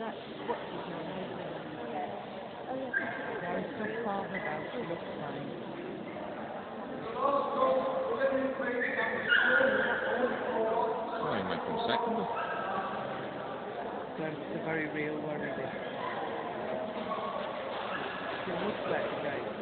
that's what she's not over there. There is so far about she looks fine. Oh, went from second. So it's a very real worry. This. She looks better today.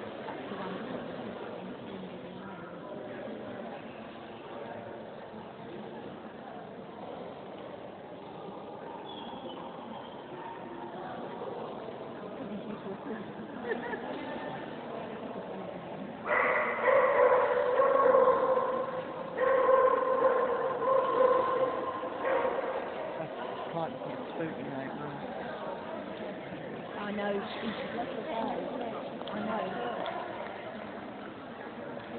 Right now. I know, the I know.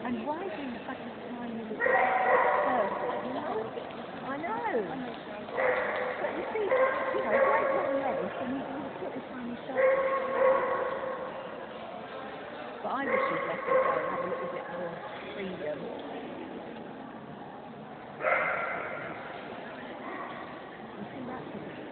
And why do you such a tiny little you know? I know. But you see, you know, great little legs and you can put a tiny circle. But I wish she'd let her go and have a little bit more freedom. You see, that's a bit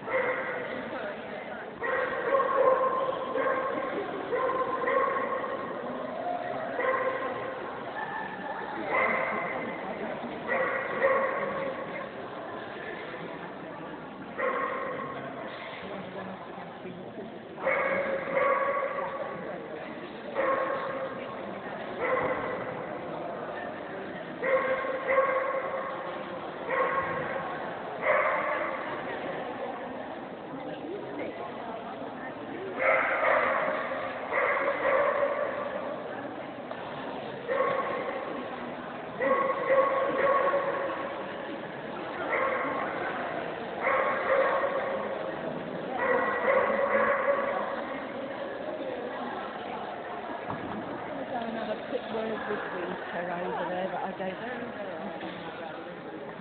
I'm going to go word with Rita over there, but I don't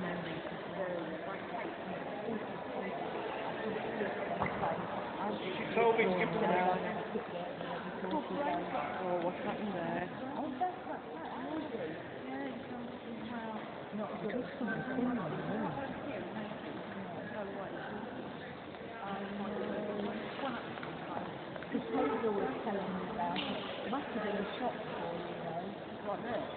no She told me to give them out. Oh, what's happened there? Oh, that's well, not good. Because Hazel was telling me about it. Must have been a shock for you, you